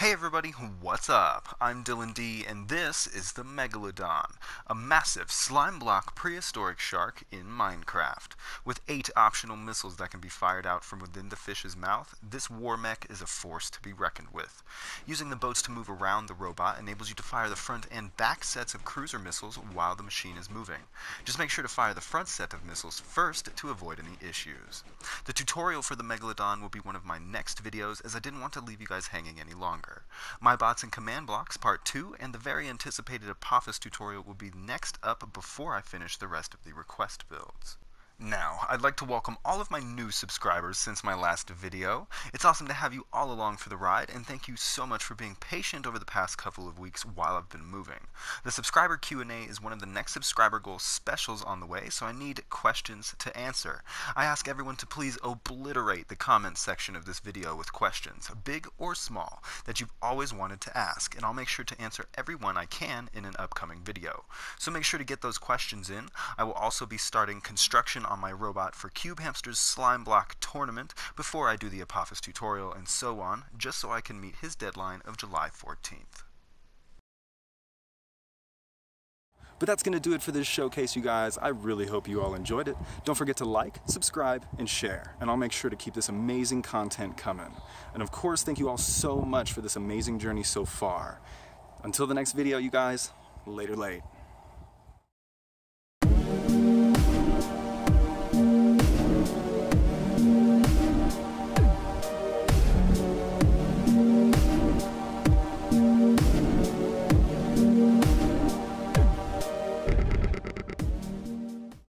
Hey everybody, what's up? I'm Dylan D, and this is the Megalodon, a massive slime block prehistoric shark in Minecraft. With eight optional missiles that can be fired out from within the fish's mouth, this war mech is a force to be reckoned with. Using the boats to move around the robot enables you to fire the front and back sets of cruiser missiles while the machine is moving. Just make sure to fire the front set of missiles first to avoid any issues. The tutorial for the Megalodon will be one of my next videos as I didn't want to leave you guys hanging any longer My bots and command blocks part 2 and the very anticipated Apophis tutorial will be next up before I finish the rest of the request builds. I'd like to welcome all of my new subscribers since my last video. It's awesome to have you all along for the ride, and thank you so much for being patient over the past couple of weeks while I've been moving. The subscriber Q&A is one of the next subscriber goal specials on the way, so I need questions to answer. I ask everyone to please obliterate the comments section of this video with questions, big or small, that you've always wanted to ask, and I'll make sure to answer every one I can in an upcoming video. So make sure to get those questions in. I will also be starting construction on my robot for Cube Hamster's Slime Block Tournament before I do the Apophis tutorial and so on, just so I can meet his deadline of July 14th. But that's going to do it for this showcase, you guys. I really hope you all enjoyed it. Don't forget to like, subscribe, and share. And I'll make sure to keep this amazing content coming. And of course, thank you all so much for this amazing journey so far. Until the next video, you guys, later late.